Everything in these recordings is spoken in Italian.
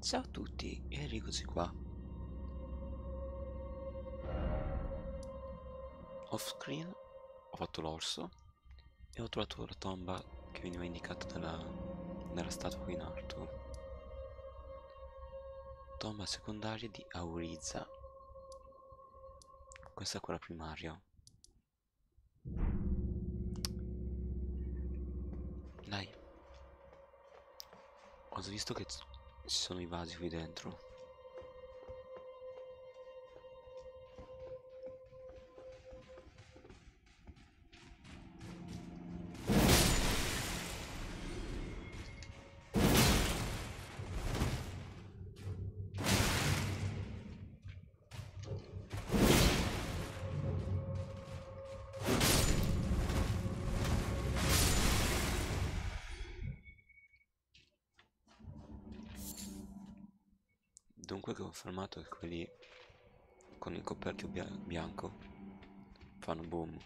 Ciao a tutti, Enricosi qua. Off screen ho fatto l'orso e ho trovato la tomba che veniva indicata dalla, nella statua qui in alto. Tomba secondaria di Auriza. Questa è quella primaria. Dai. Ho visto che ci sono i vasi qui dentro. Ho confermato che quelli con il coperchio bia bianco fanno boom.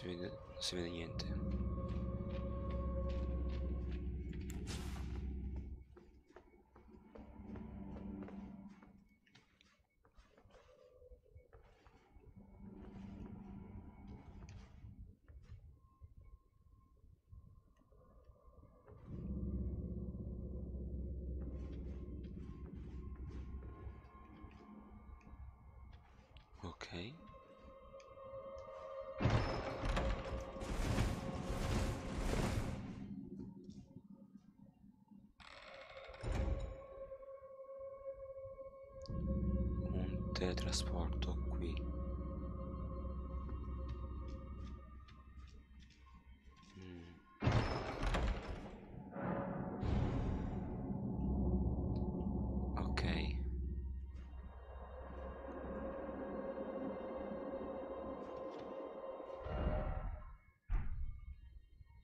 Si vede, si vede niente. Teletrasporto qui. Mm.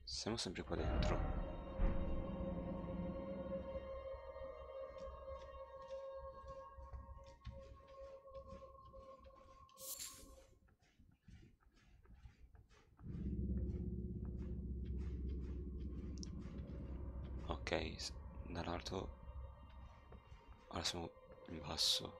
Siamo sempre qua dentro. In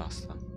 масло.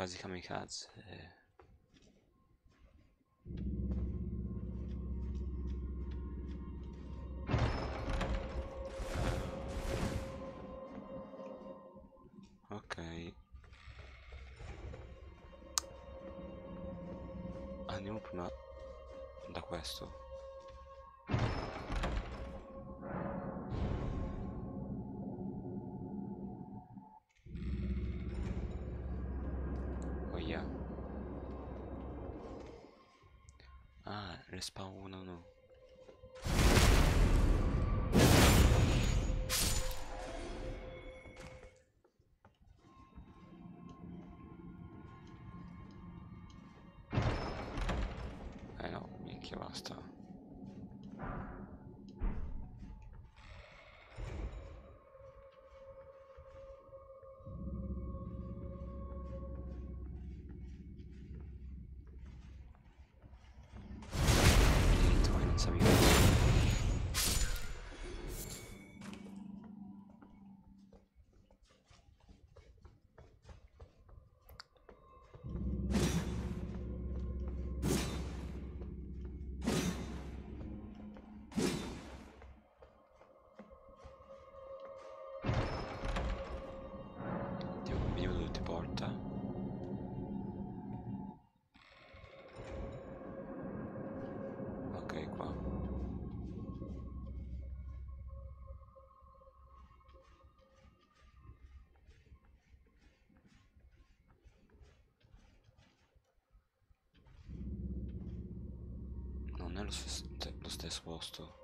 Vasi kamikaze. Minchia basta. Non è lo stesso, lo stesso posto.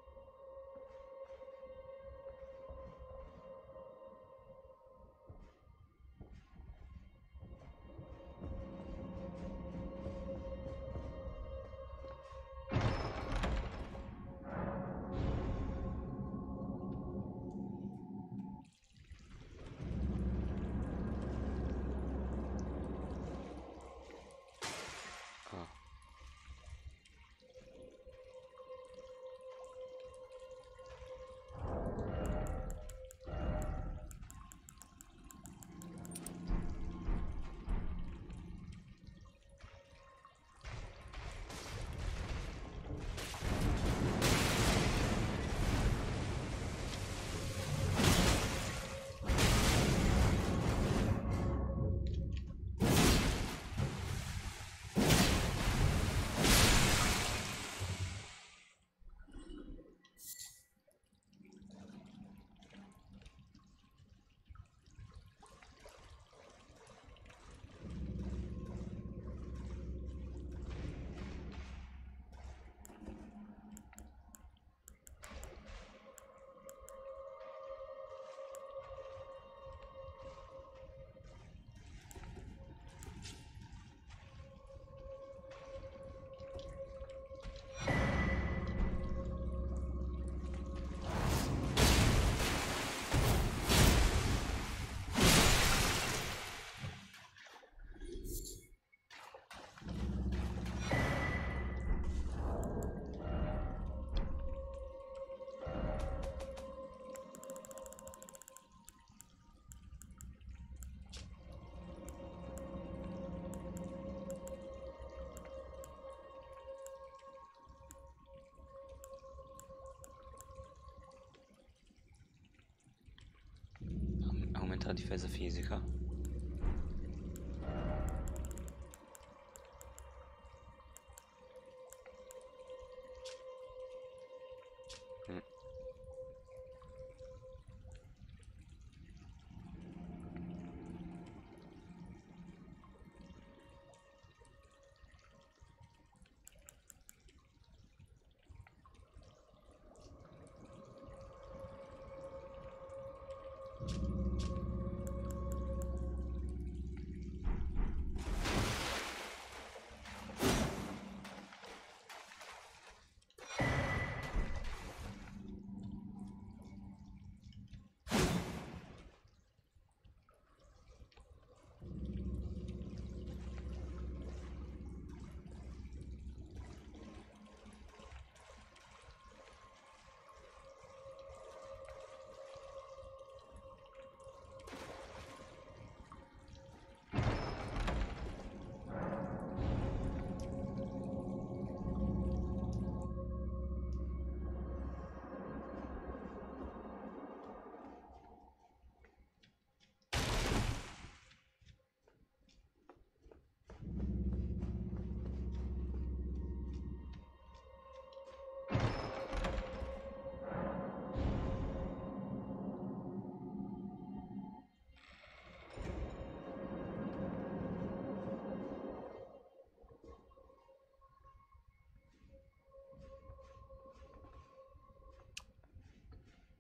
Difesa fisica.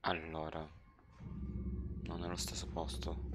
Allora, non è lo stesso posto.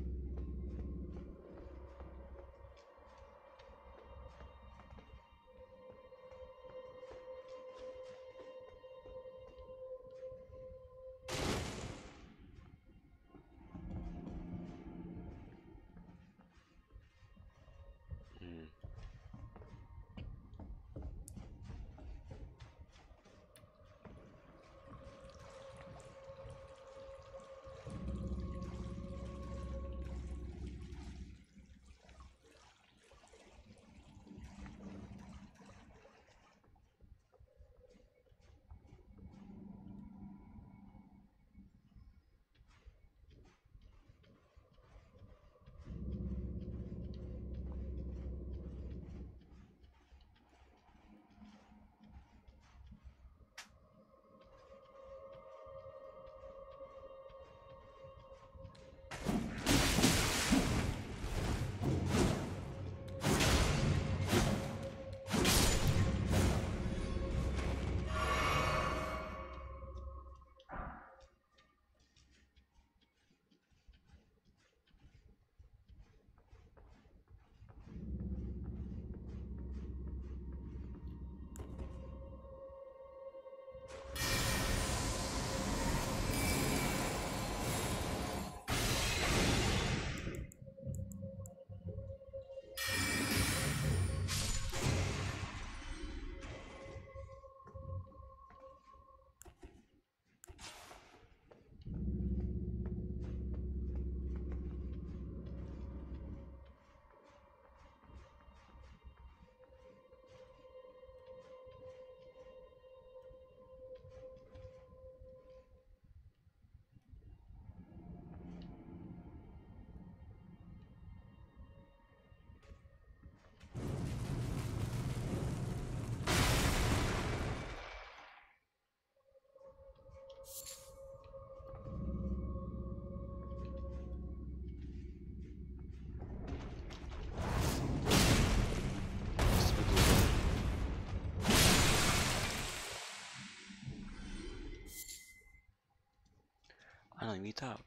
In vita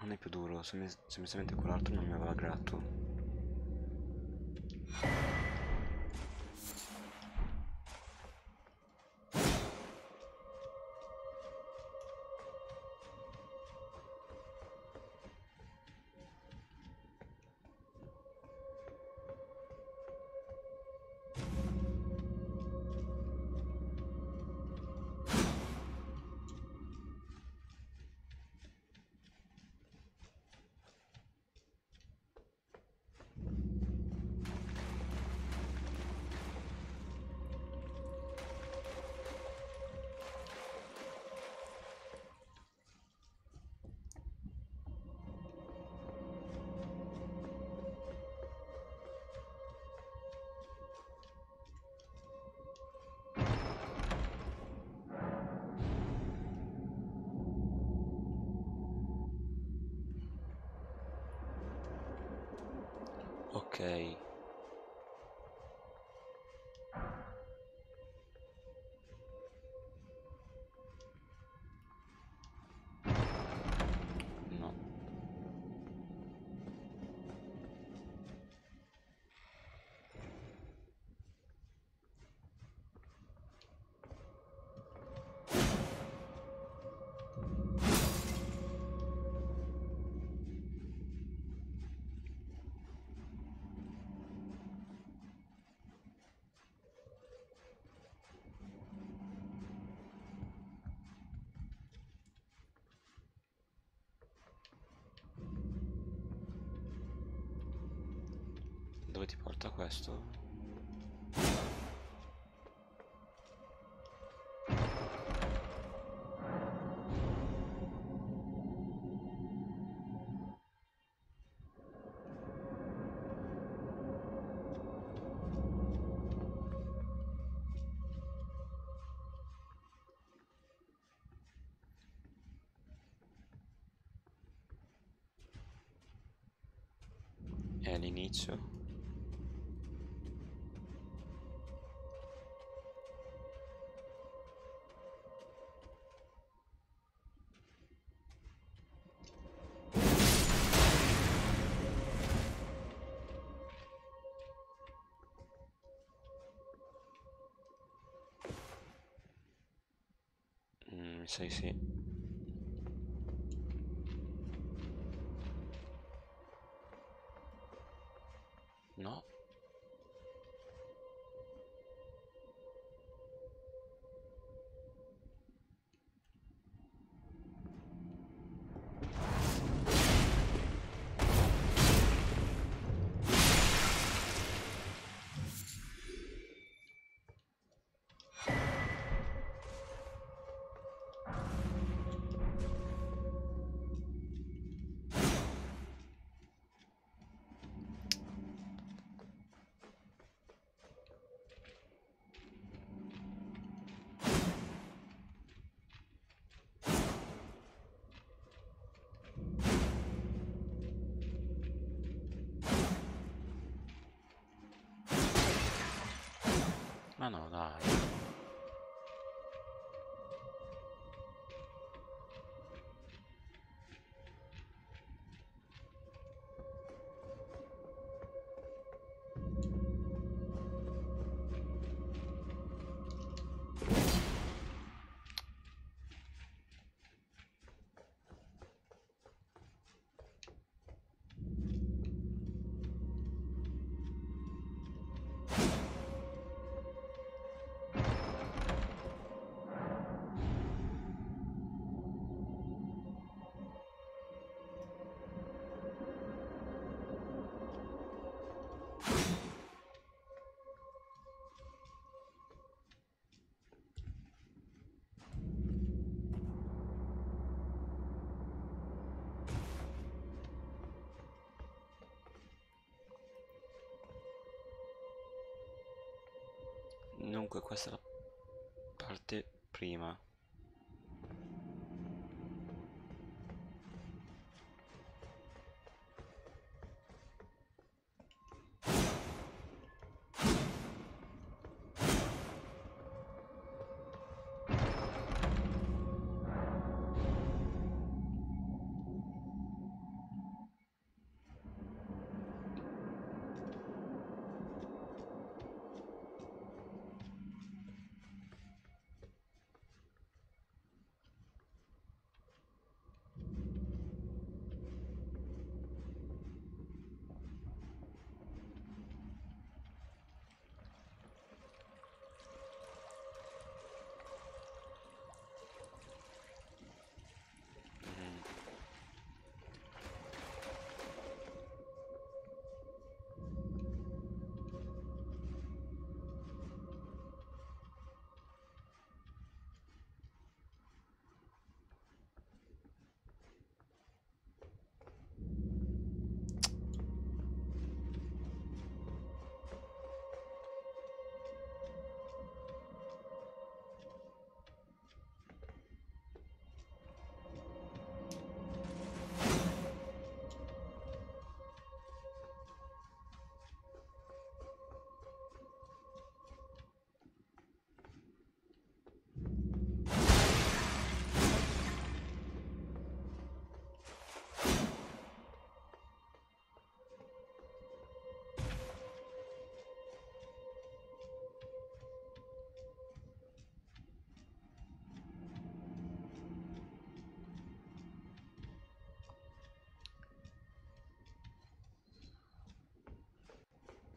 non è più duro, sem semplicemente quell'altro non mi aveva gratto. Ok. Dove ti porta questo? Mm, sì, Ma no, dai. Dunque questa è la parte prima.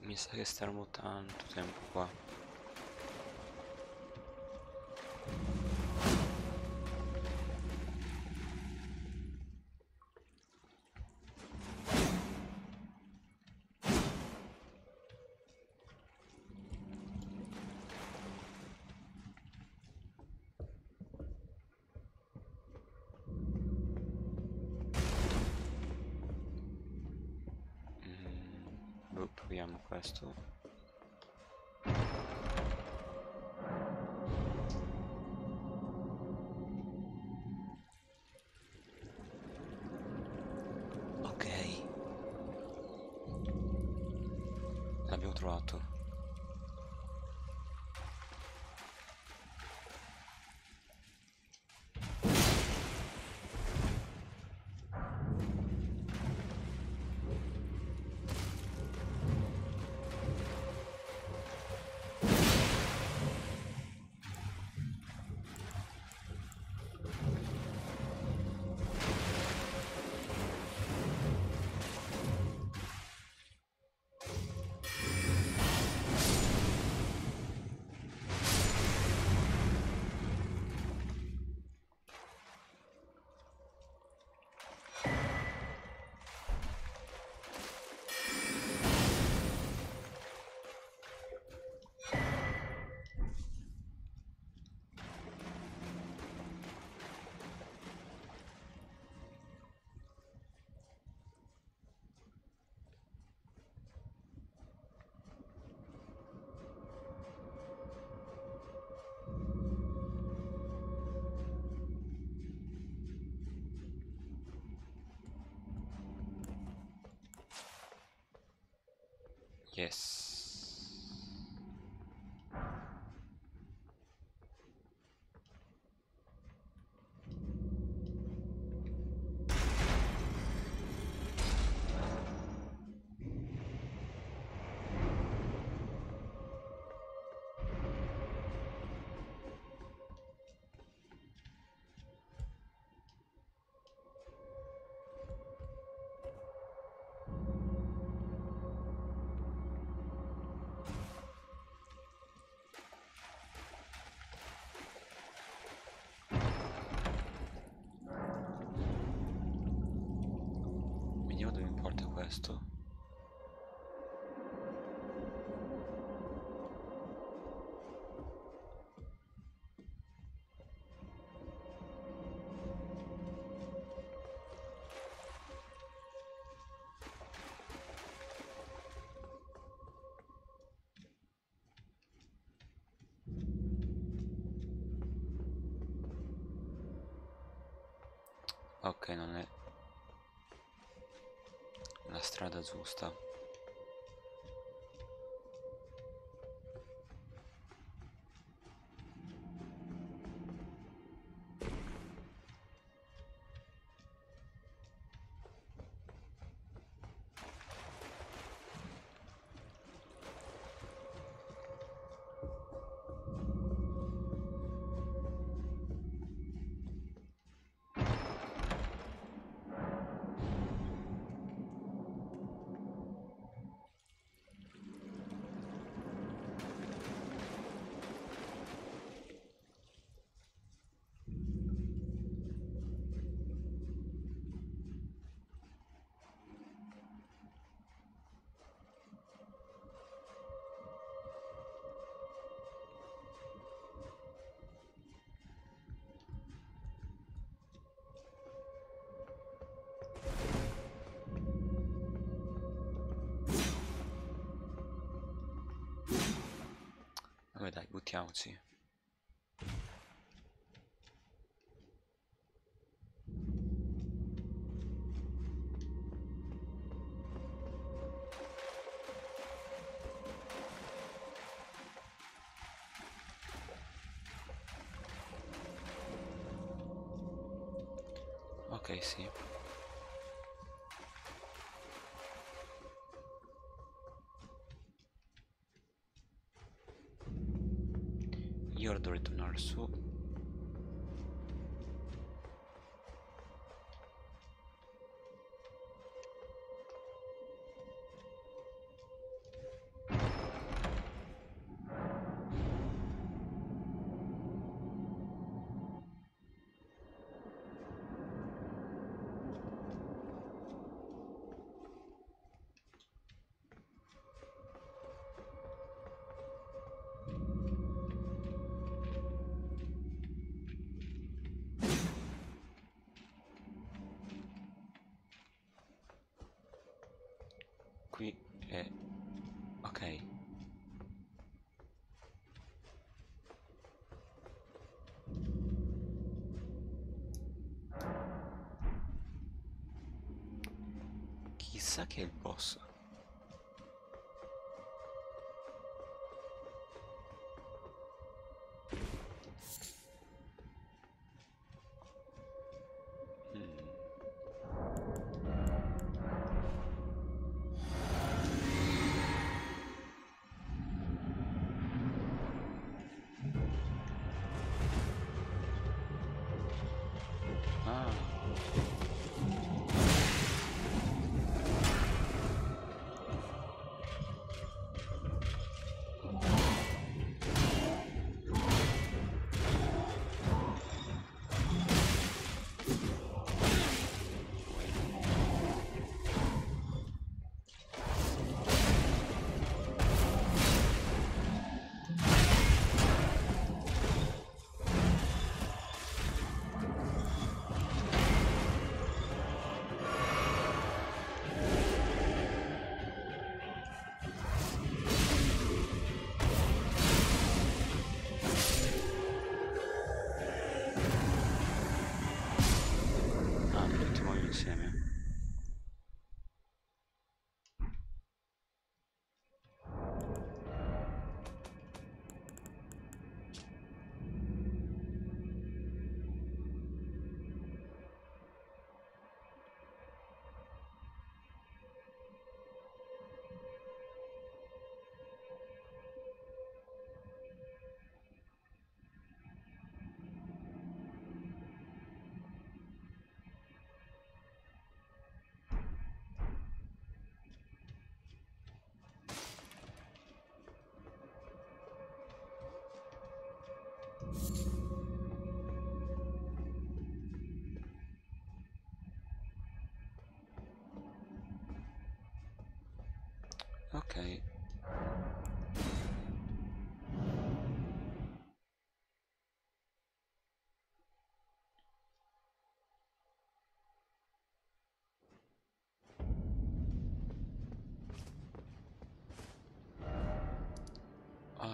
Mi sa che staremo tanto tempo qua. Questo. Ok. L'abbiamo trovato. Yes. Questo. Ok, non è strada giusta. Dai, buttiamoci. Ok, sì. Io qui e... ok.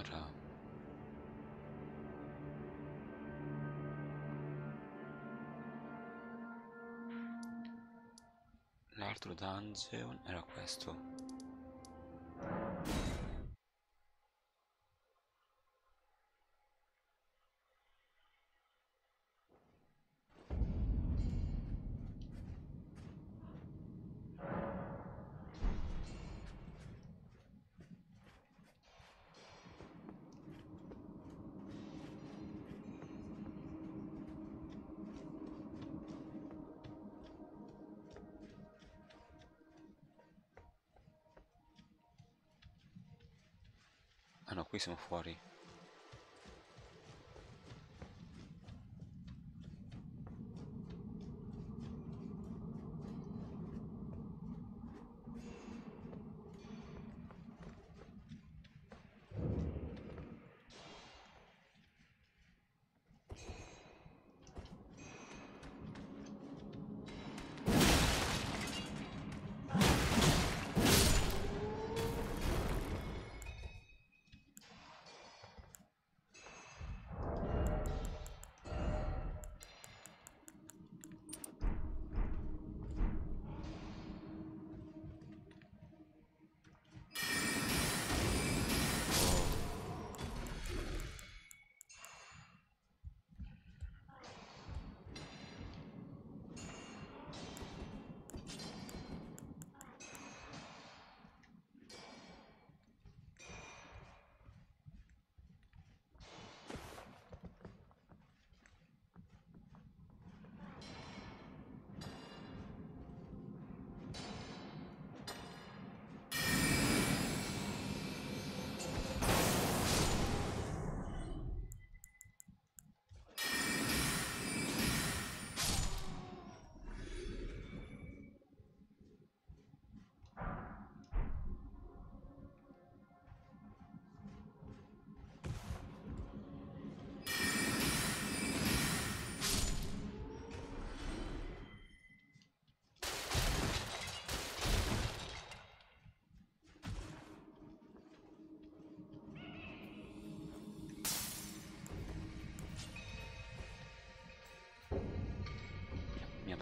Ora. L'altro dungeon era questo. Ah no, qui siamo fuori.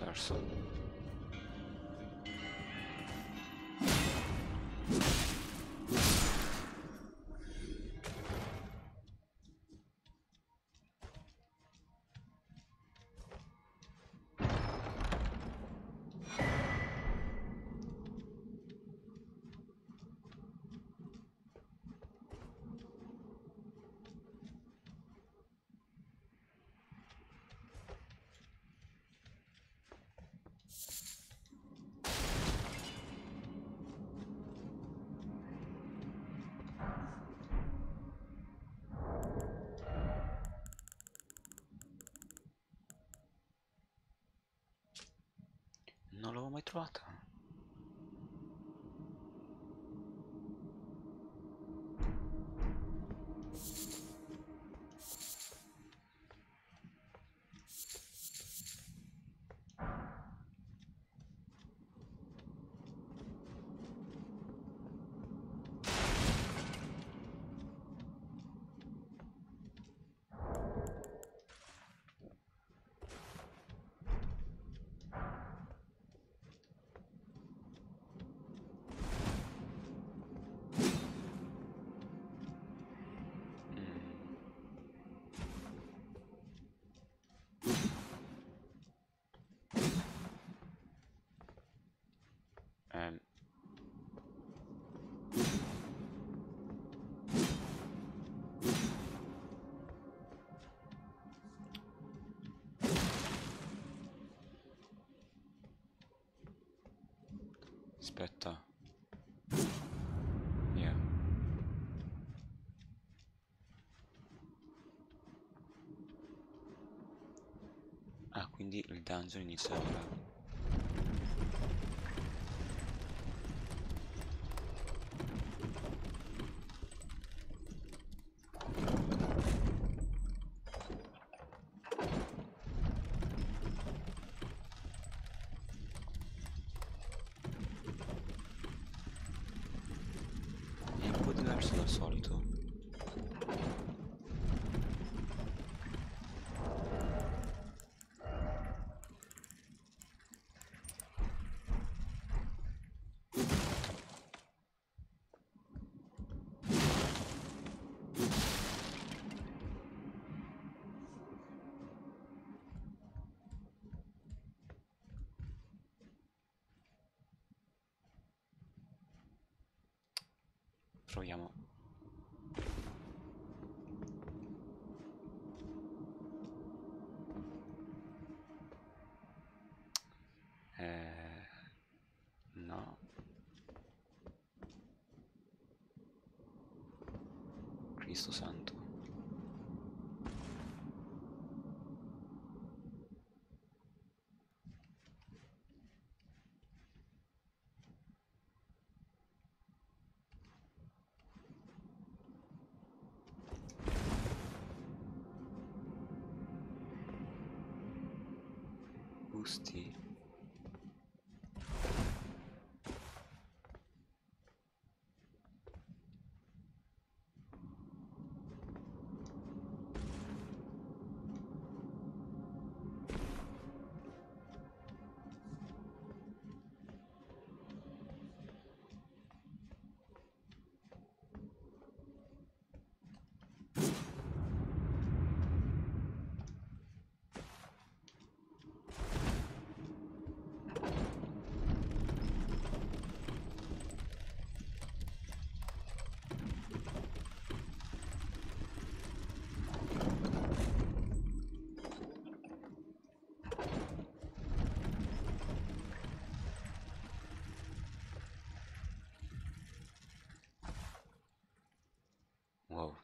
person. Non l'avevo mai trovata. Aspetta. Via. Ah, quindi il dungeon inizia ora. È un po' diverso dal solito. Proviamo. Eh, no. Cristo santo. Gusti. Wow.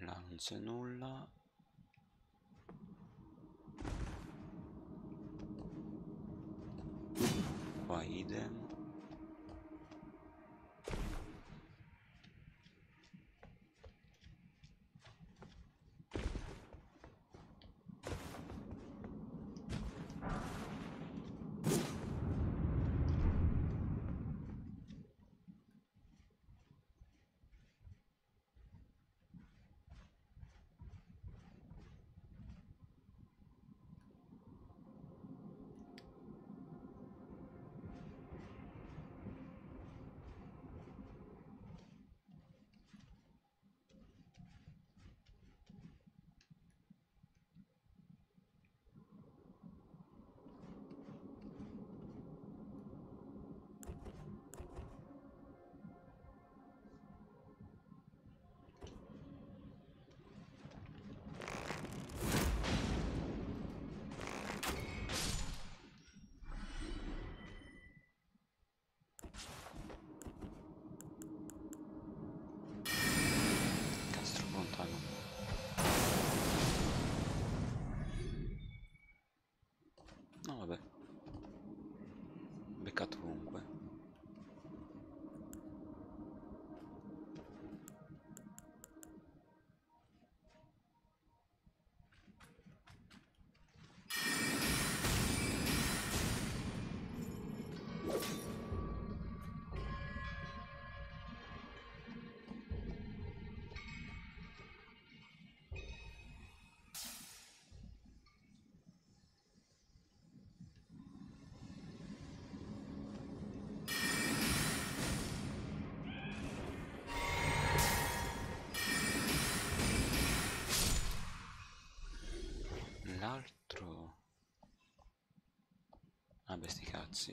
Là non c'è nulla. Ah beh sti cazzi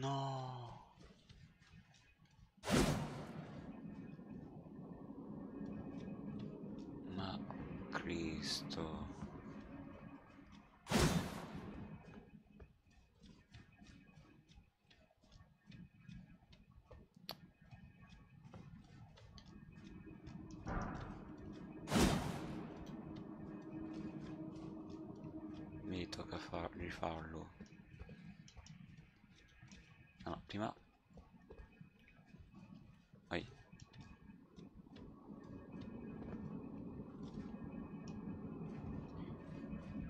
No. Ma Cristo. Mi tocca far, rifarlo. Ah, no, prima... Vai.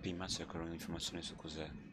Prima cercherò un'informazione su cos'è. Ok,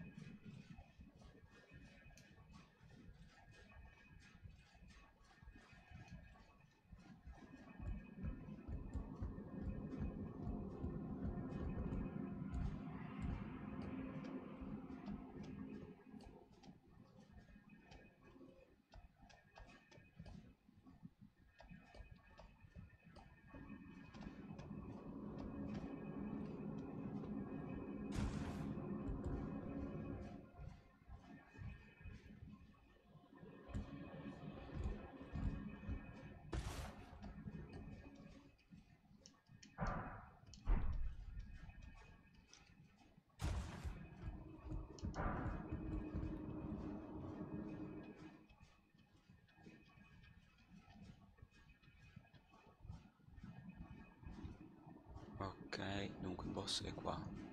dunque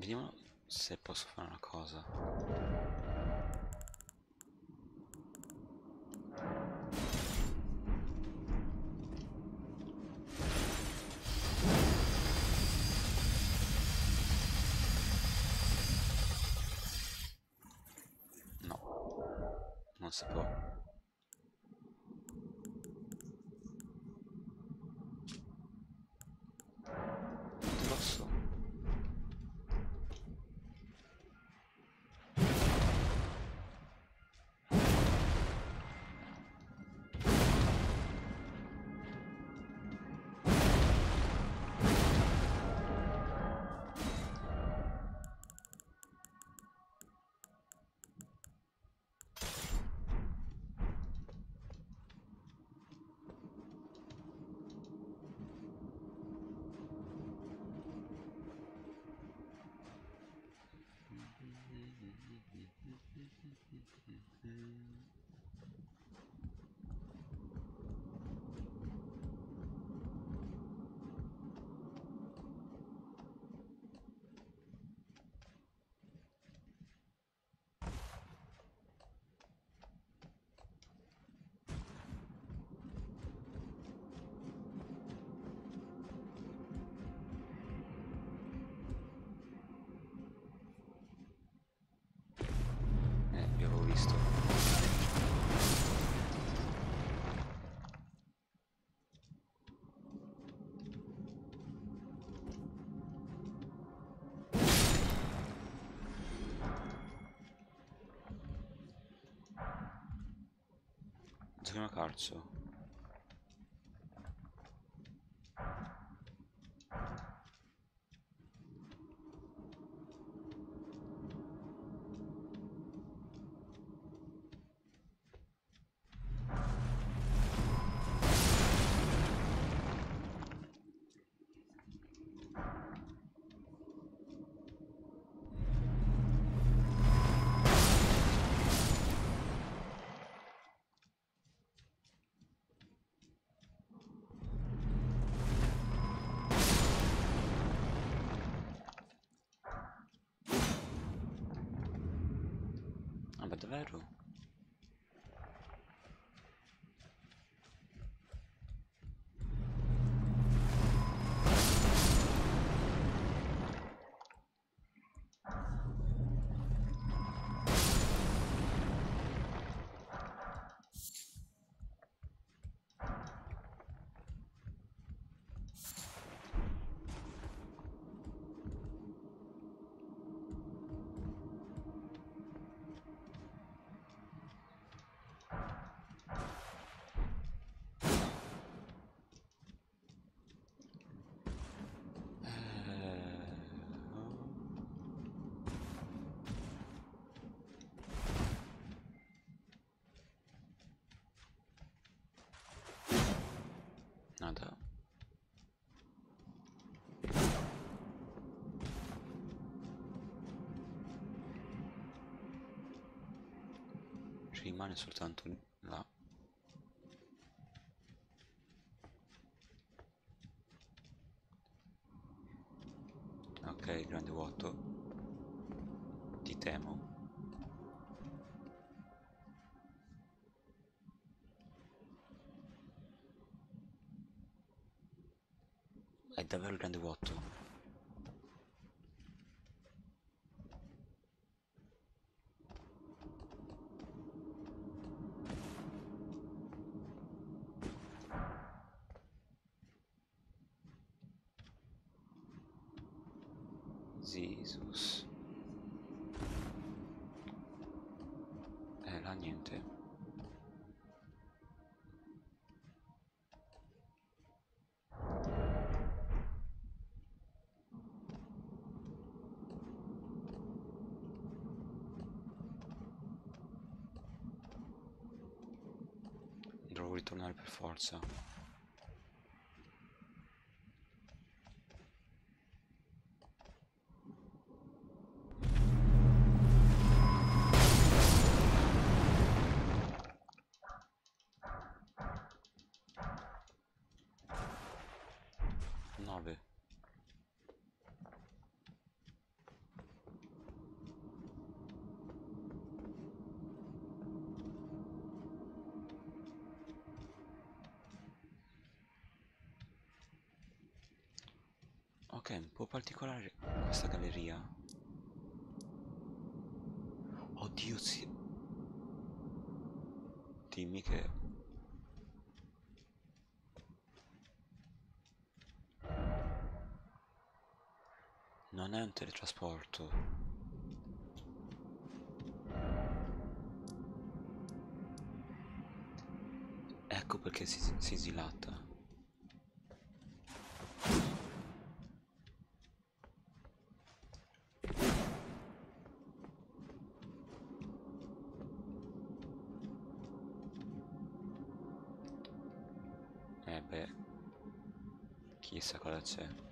Vediamo se posso fare una cosa. No, non si può. Giochiamo a rimane soltanto là. Ok, grande vuoto. Ti temo. È davvero il grande vuoto? Jesus. Eh, là niente. Devo ritornare per forza. 9 Ok, un po' particolare questa galleria. Oddio, sì. Dimmi che Non è un teletrasporto. Ecco perché si, si dilata. Chissà cosa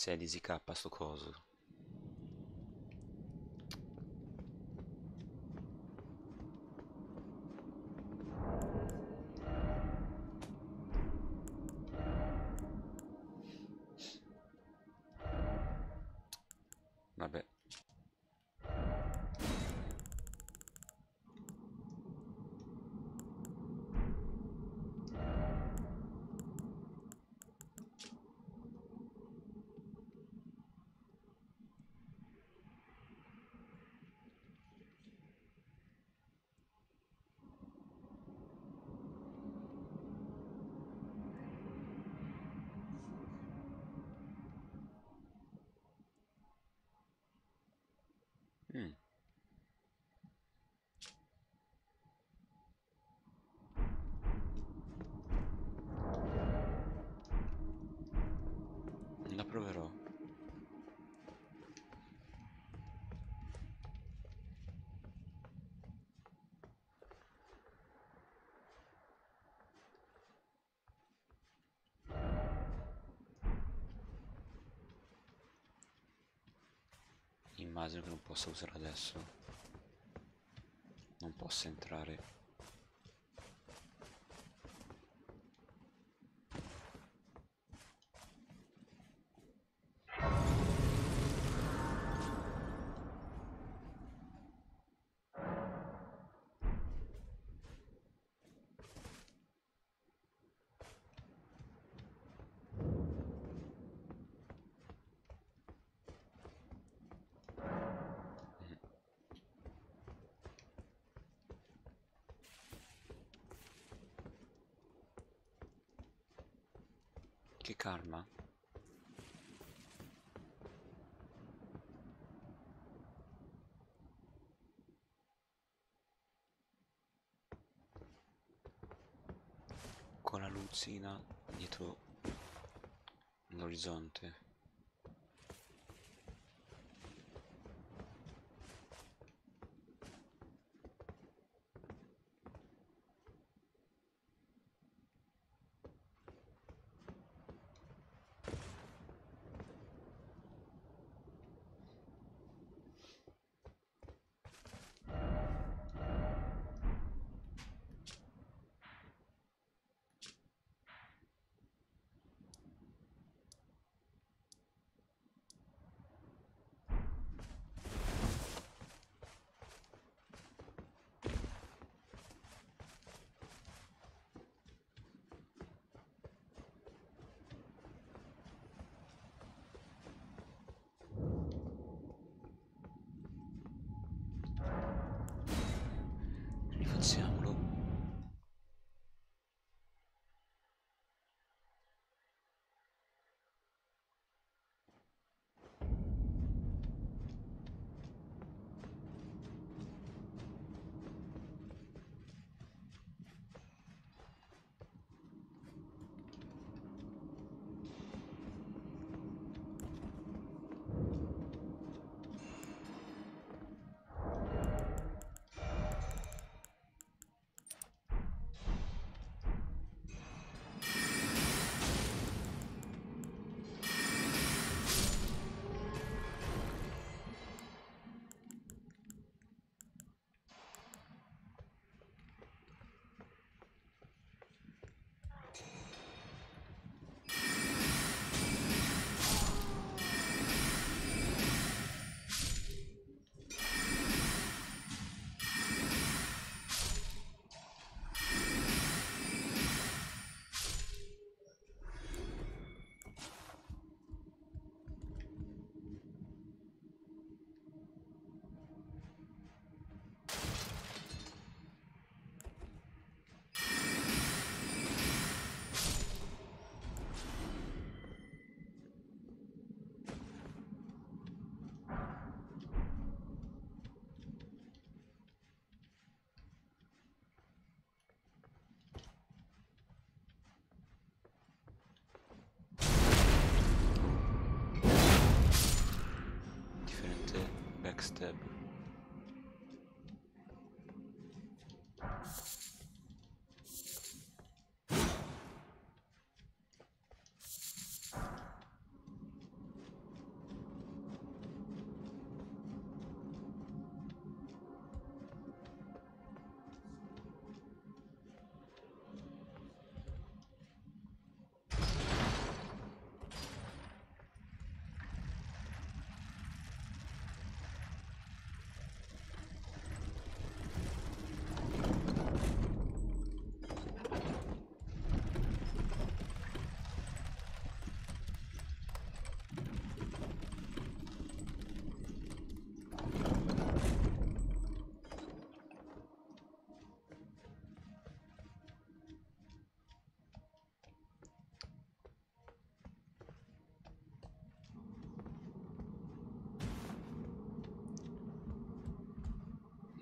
16k sto coso. Che non possa usare adesso. Non possa entrare. Che karma? Luzzina dietro l'orizzonte. tab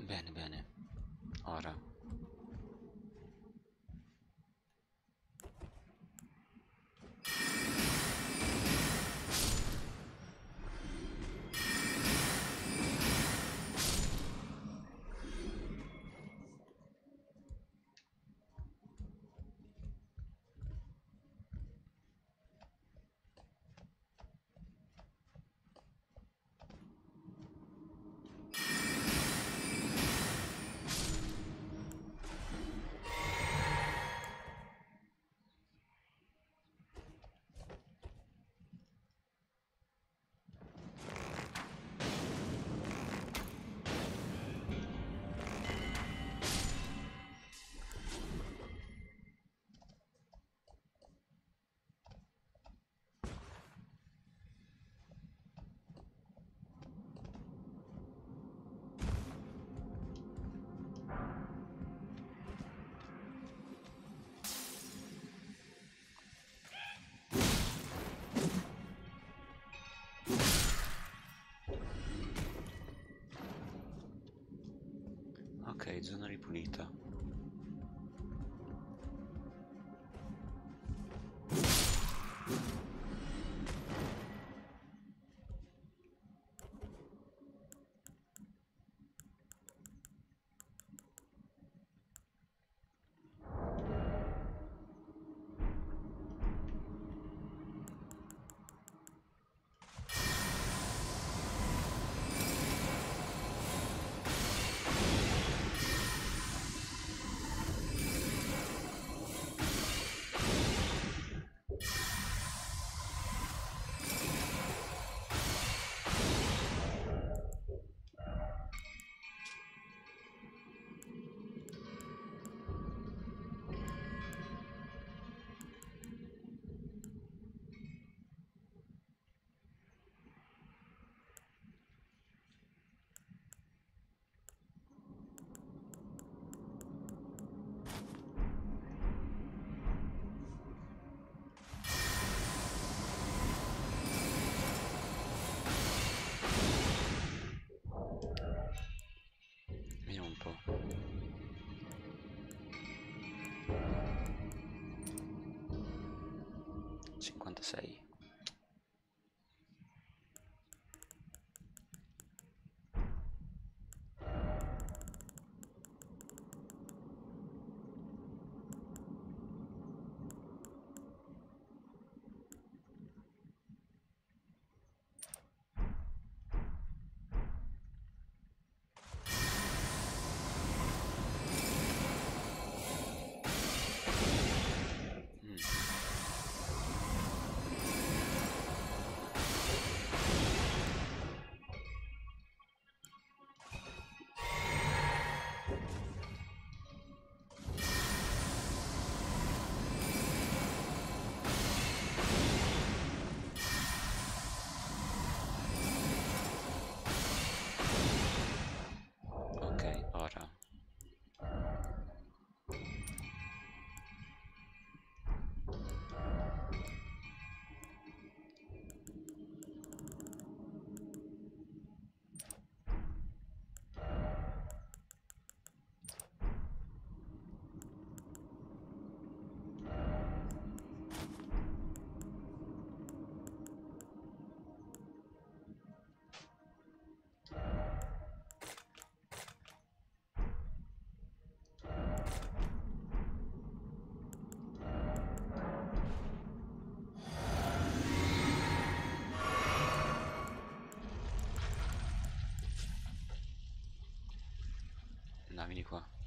Beni beni. Ara. Zona ripulita. Cinquantasei. Mm. Dai, vieni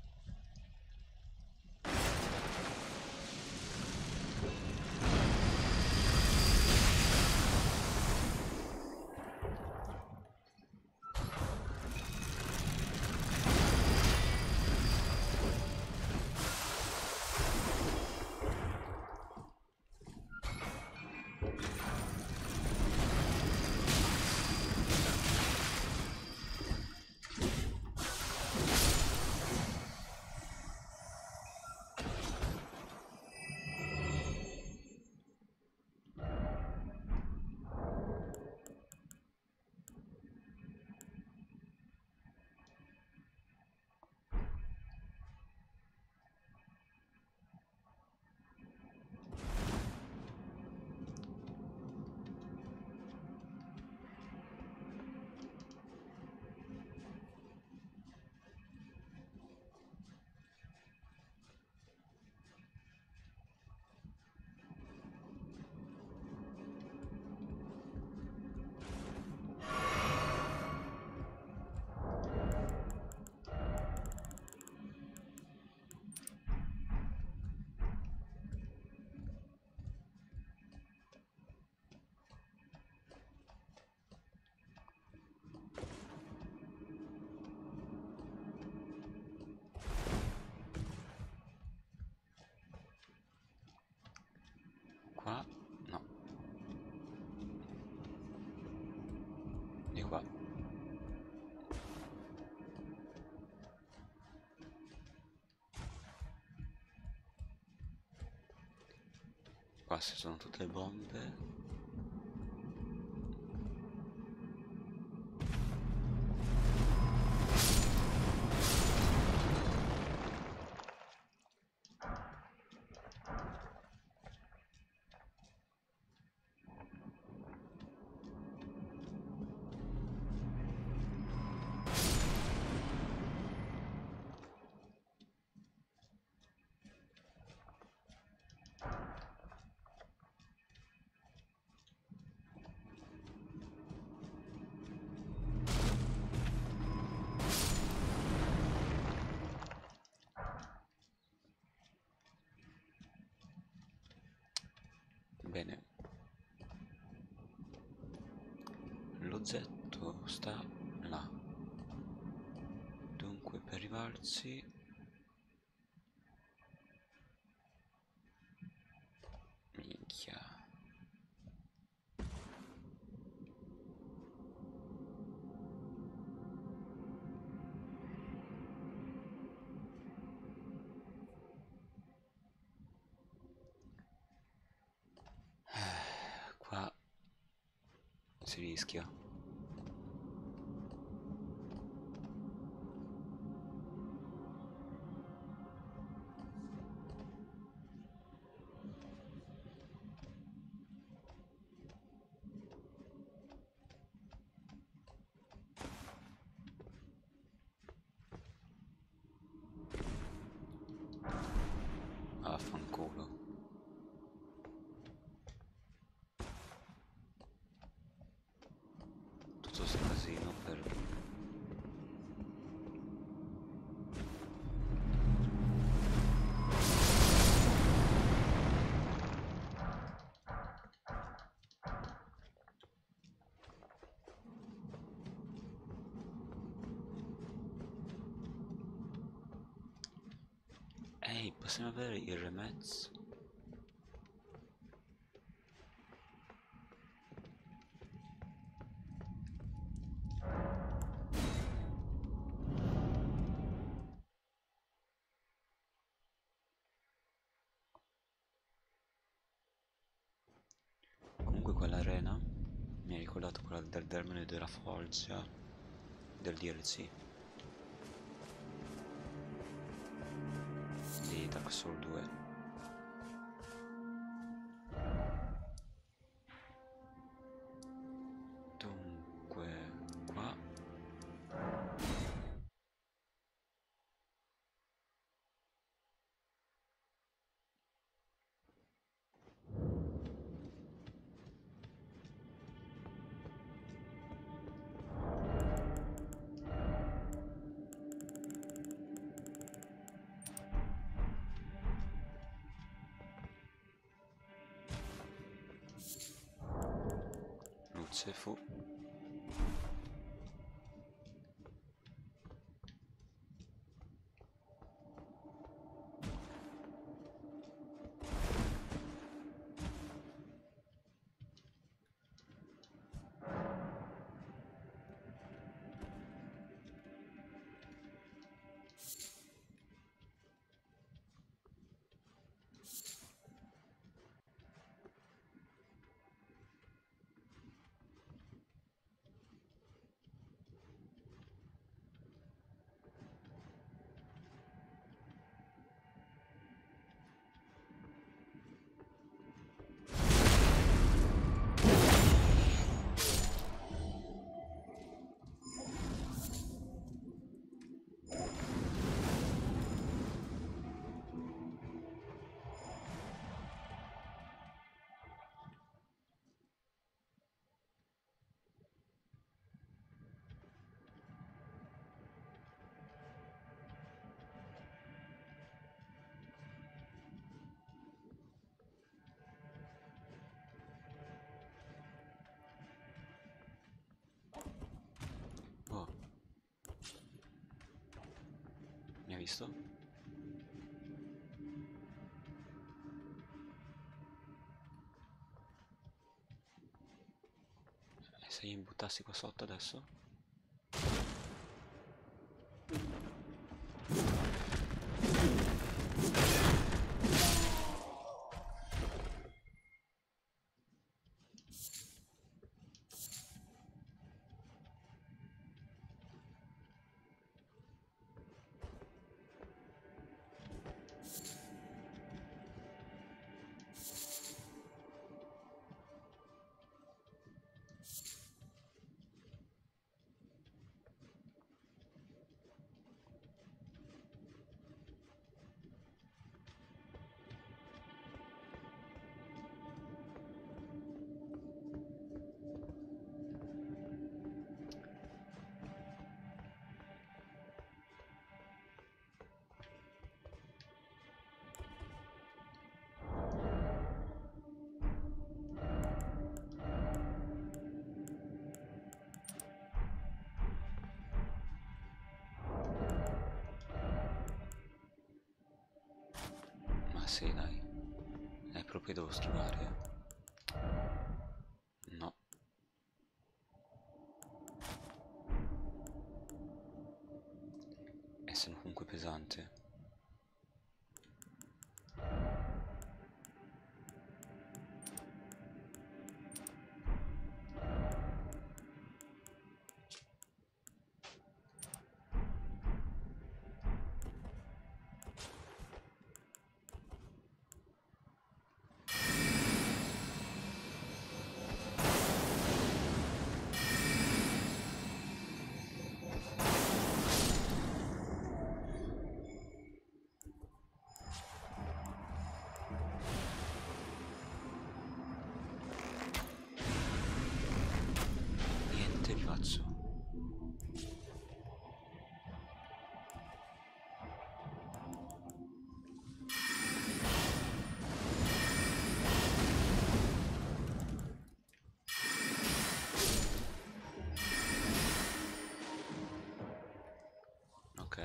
Qua ci sono tutte bombe. Pozzetto sta là. Dunque per arrivarci... Minchia. Qua si rischia. Possiamo avere il remez? Comunque quell'arena mi ha ricordato quella del Dermone della Forgia del DLC di Dark c'est faux. Visto? E se io mi buttassi qua sotto adesso? Sì, dai. È proprio devo schivare. No.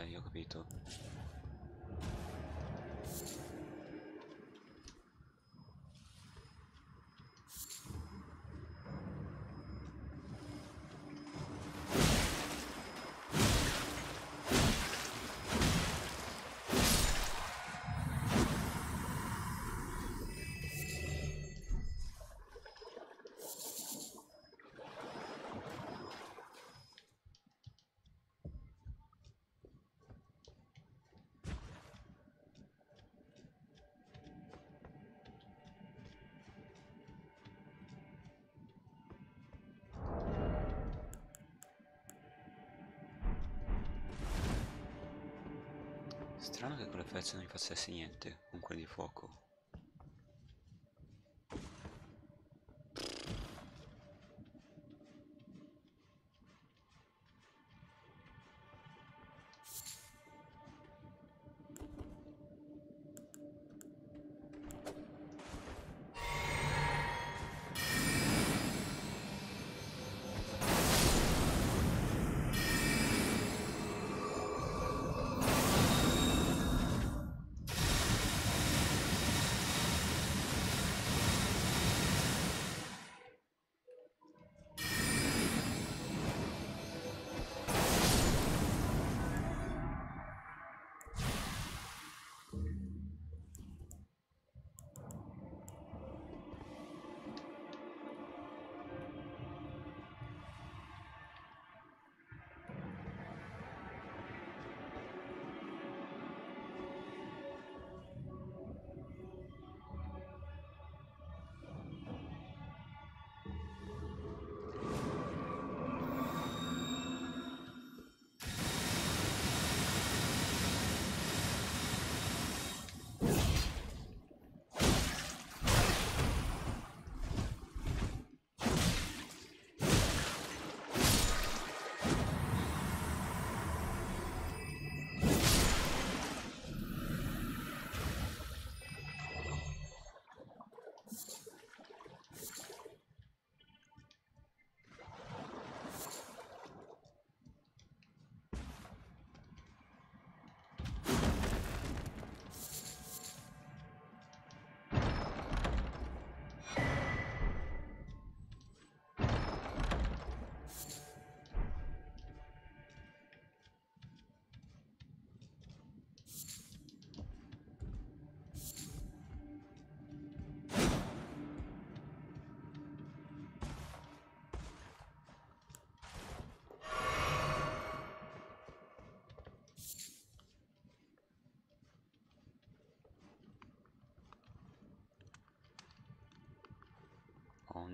Ok, ho capito. Strano che le frecce non gli facessi niente, con quelli di fuoco.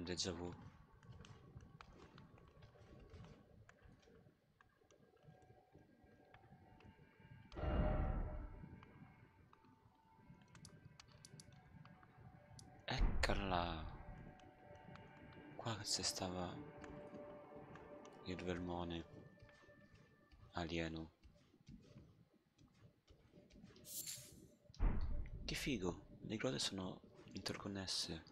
Un déjà vu. Eccola! Qua se stava il vermone alieno. Che figo! Le grotte sono interconnesse.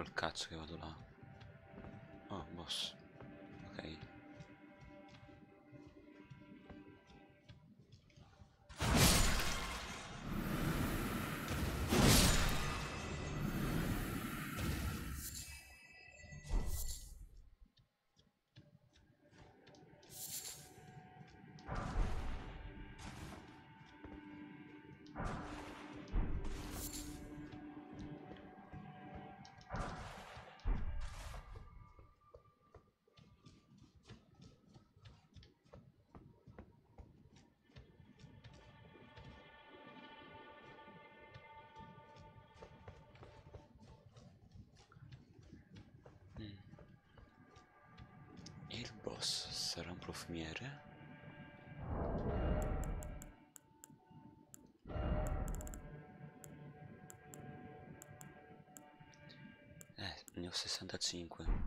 Col cazzo che vado là. Oh, boss. Sarà un profumiere? Eh,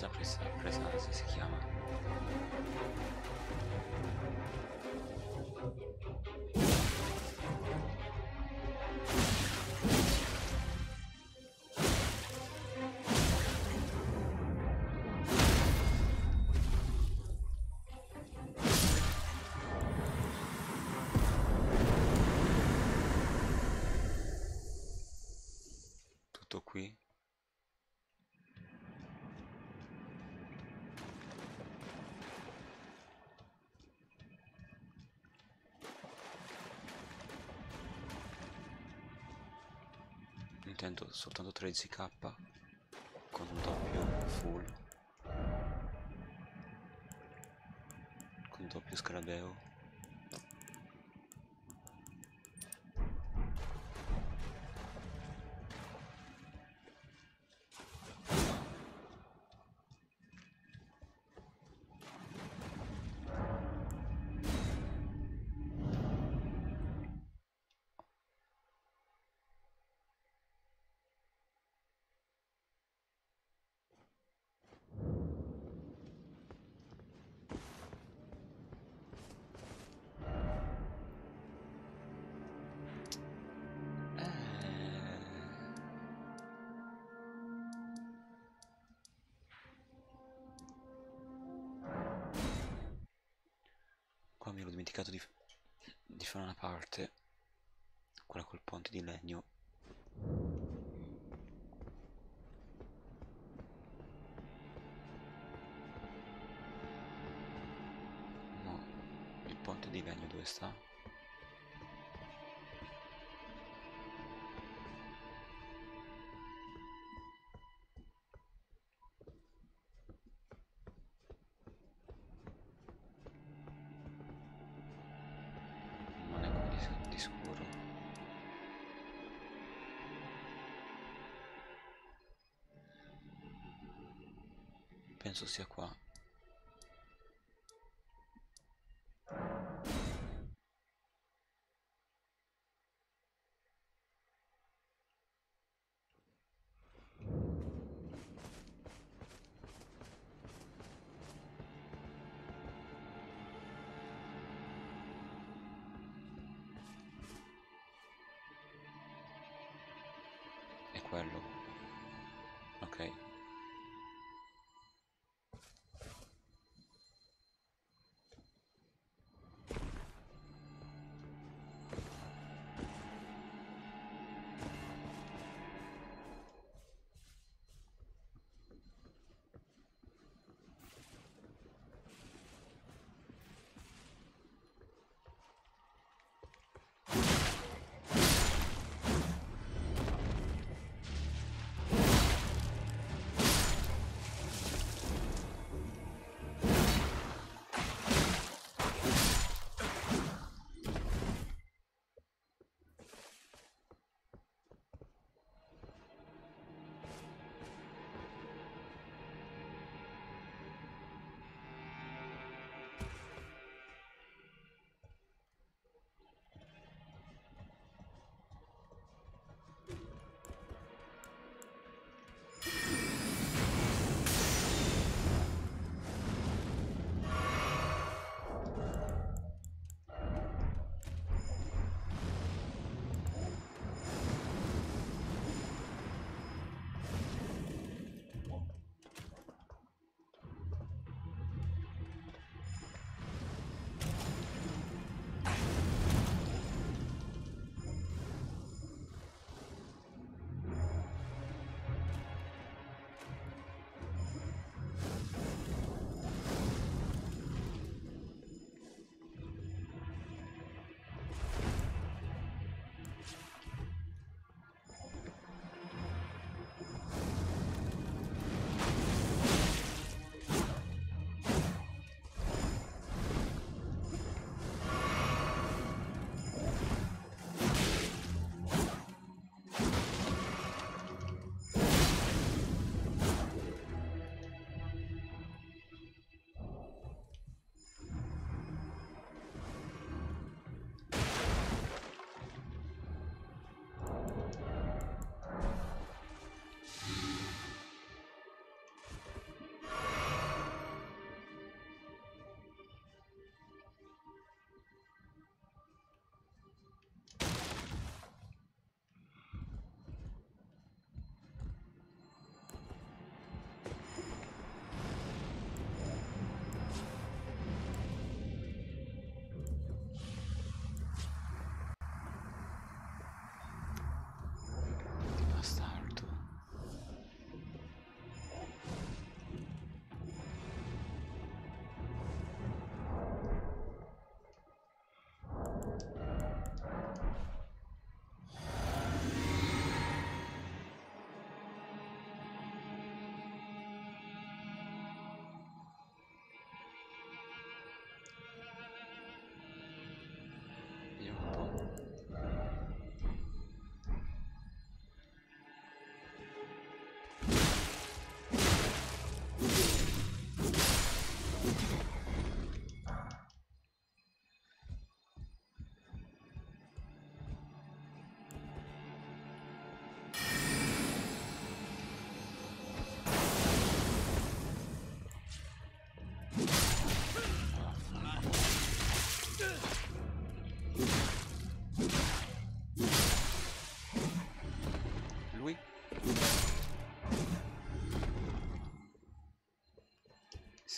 Ammazza presa, presa si chiama. Intendo soltanto 13k con un doppio full. Con doppio scarabeo di legno dove sta? Non di, di sicuro. Penso sia qua.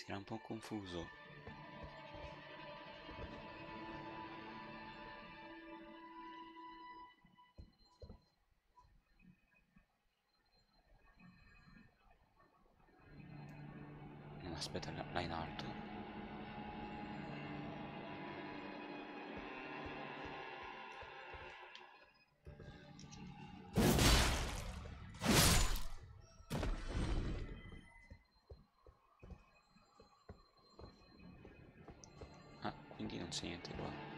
Era un po' confuso. Quindi non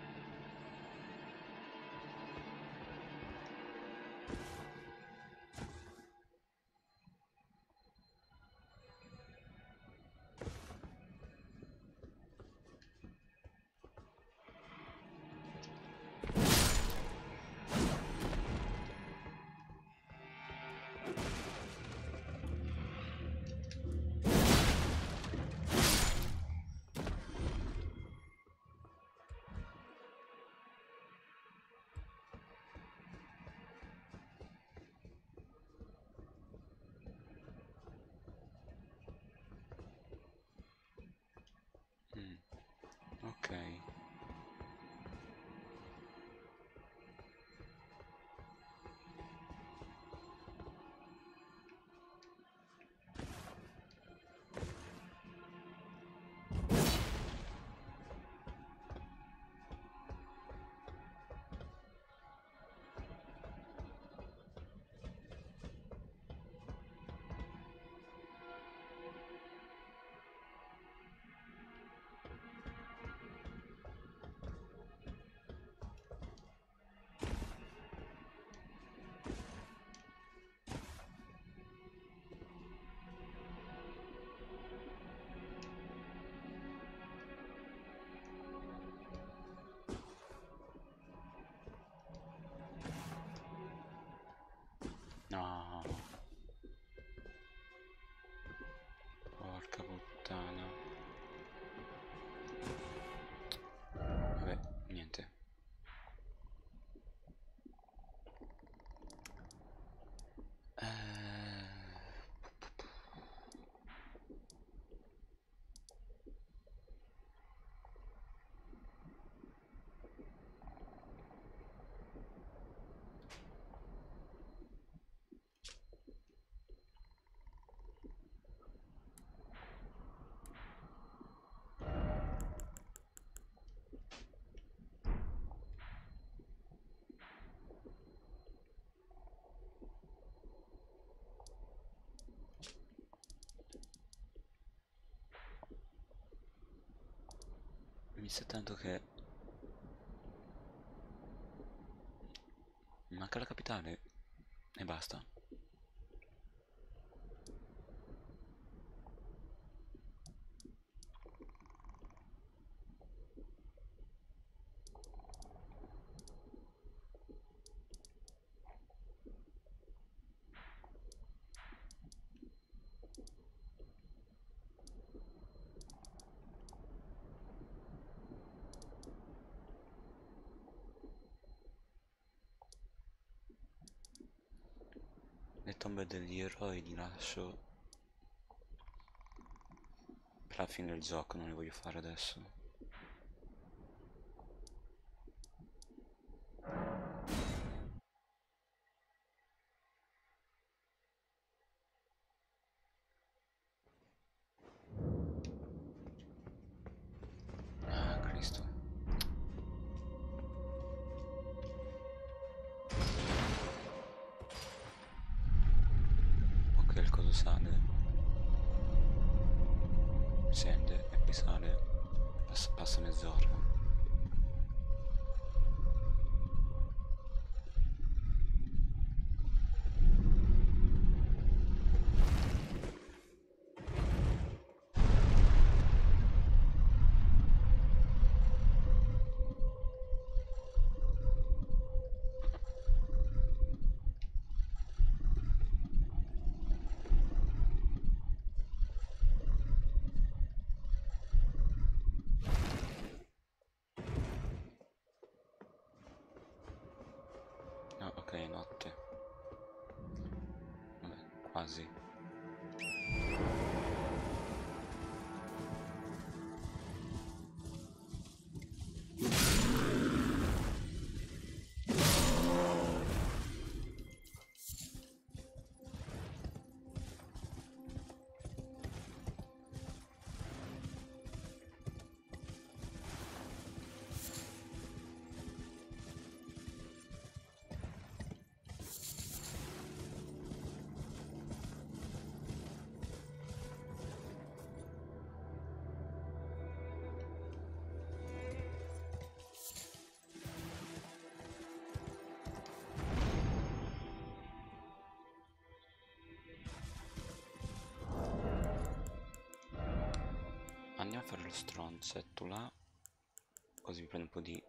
Mi sa tanto che... Manca la capitale e basta. Le tombe eroi li lascio per la fine del gioco, non le voglio fare adesso. Stronzetto là così mi prendo un po' di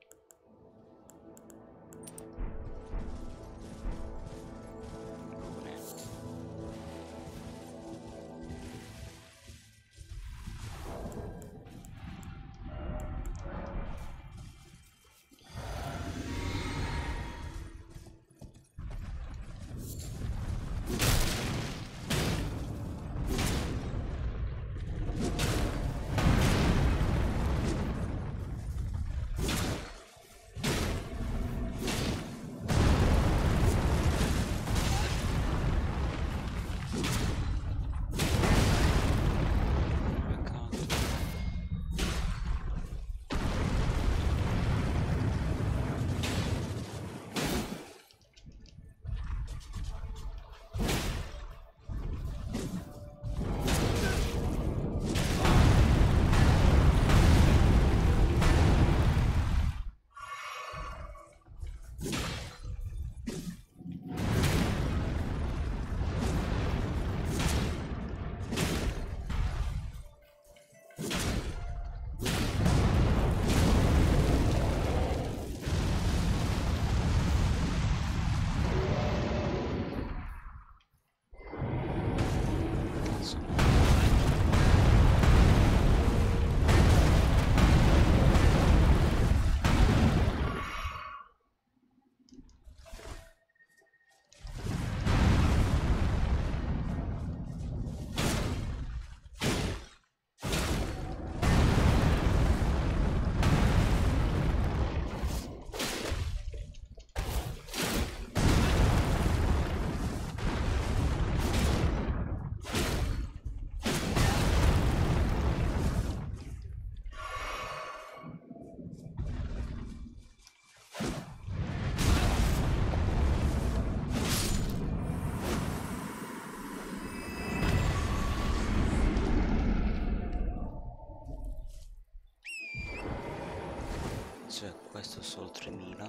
questo solo 3000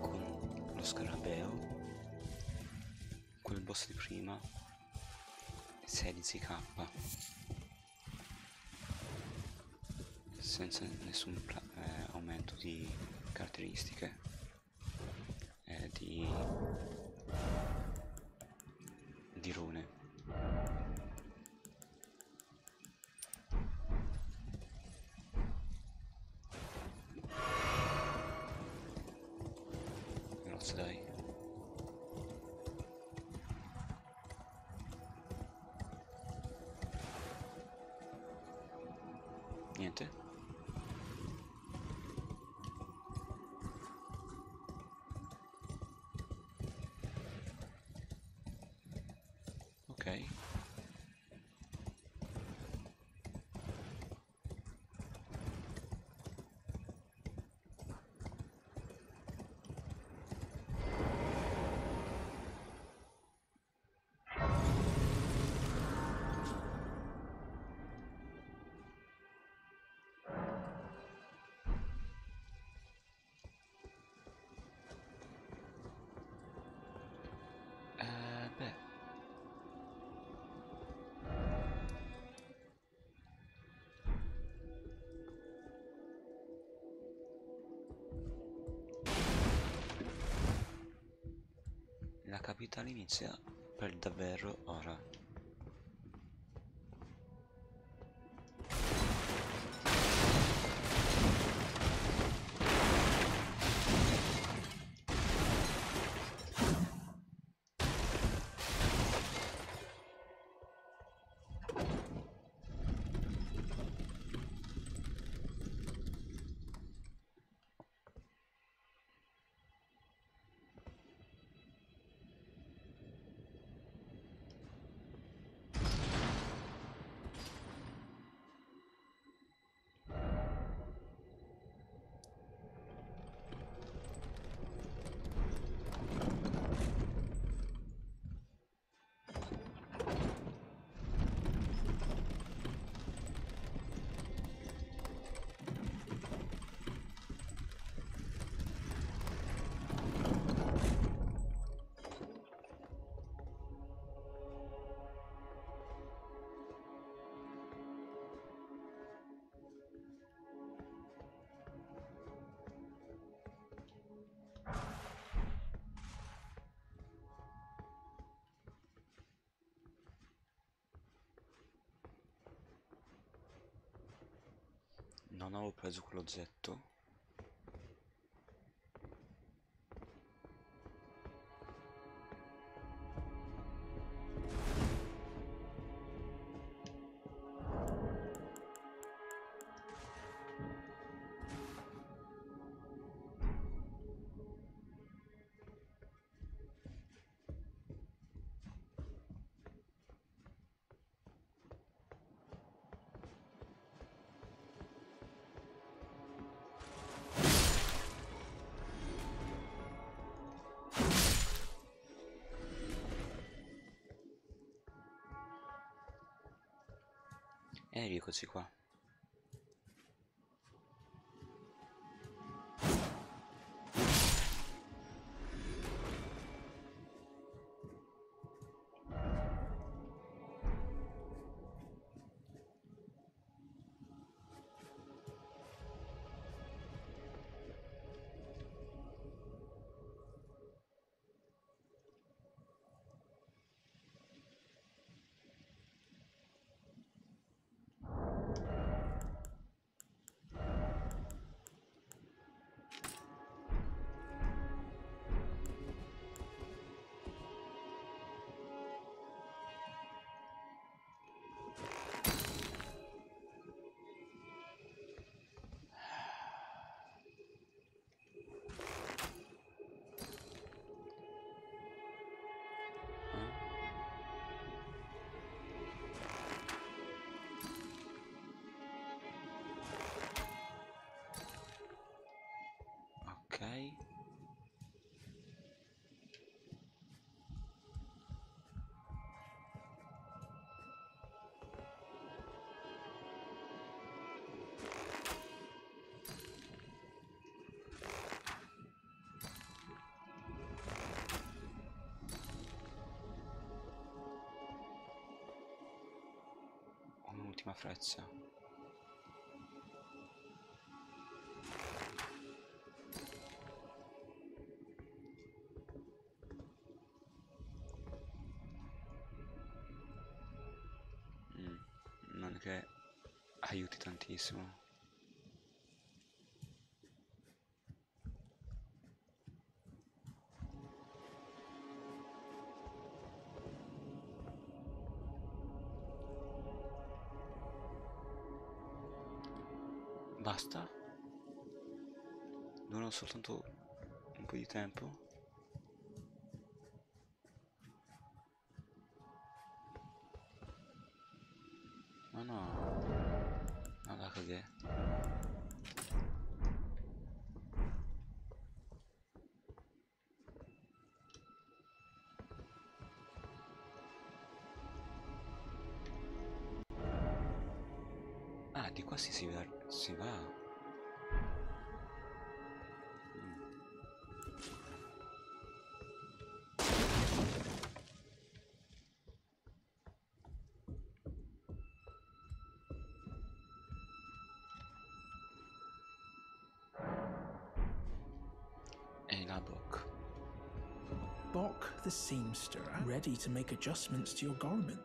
con lo scarabeo quel boss di prima 16k senza nessun eh, aumento di caratteristiche eh, di di rune capitale inizia per davvero ora. Non avevo preso quell'oggetto. E rieccoci qua. Un'ultima freccia. Basta? Durano soltanto un po' di tempo? Ma no, nada a cagare. Ah, di qua si, si, va- the seamster, ready to make adjustments to your garment.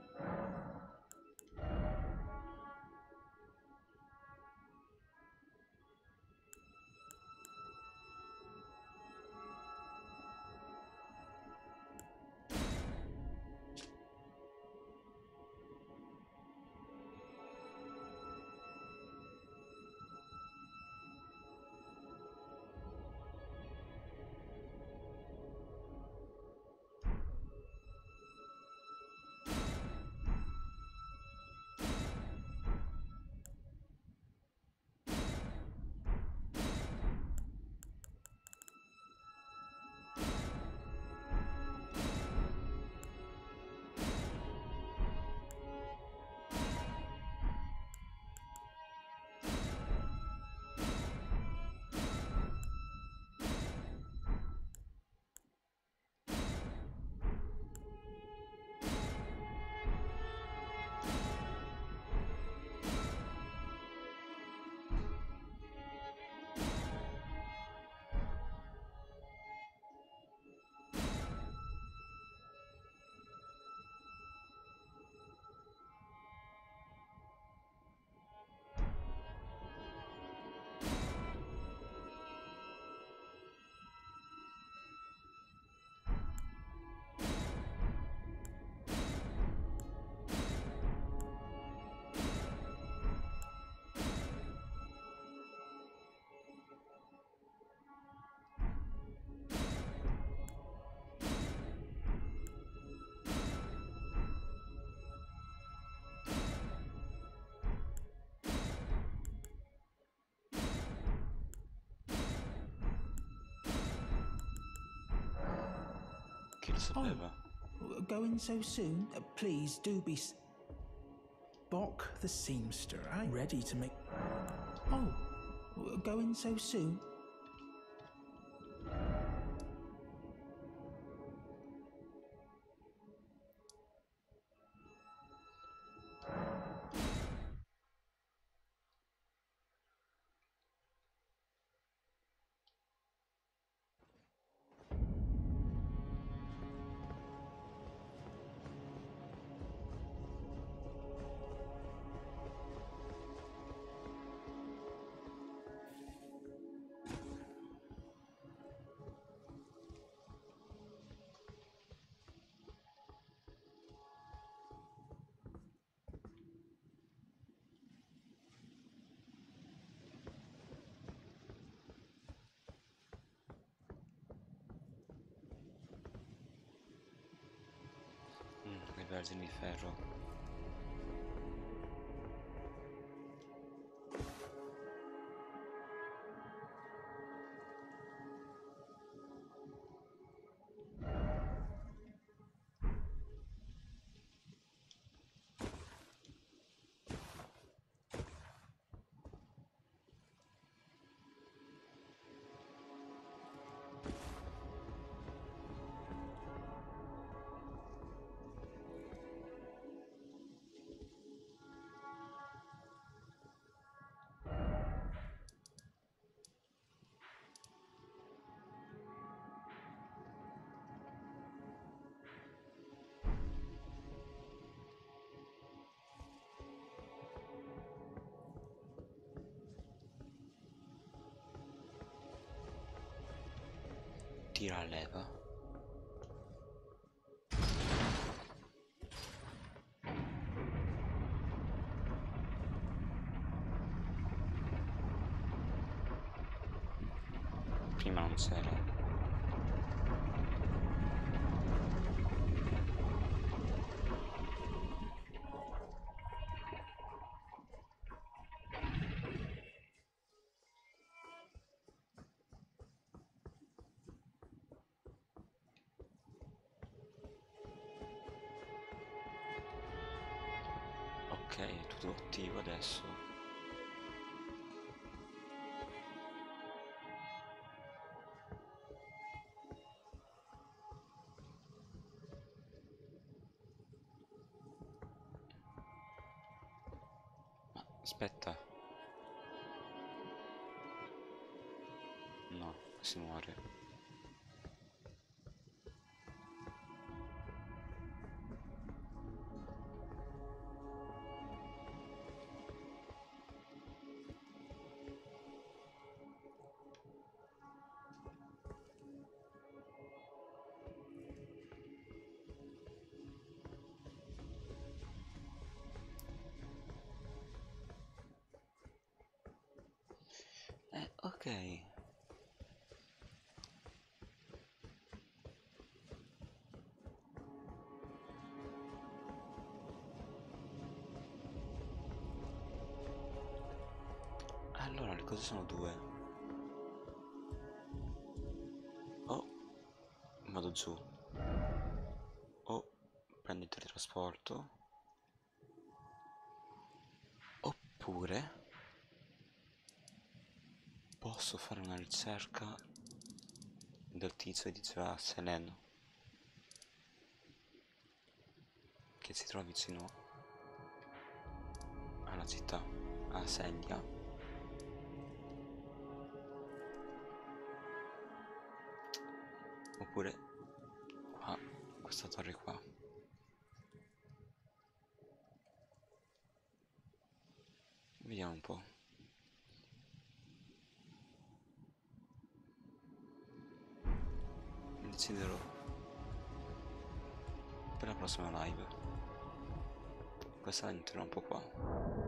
Chi lo sapeva? Going so soon? Uh, please do be. S- Bok the seamster, eh? Ready to make. Oh, going so soon? Mm, Tira la leva. Prima non c'era. Aspetta. No, si muore. Ok. Allora, le cose sono due. O vado giù. O prendo il teletrasporto. Oppure posso fare una ricerca del tizio che diceva Seleno che si trova vicino alla città, a Seldia. Oppure questa la interrompo qua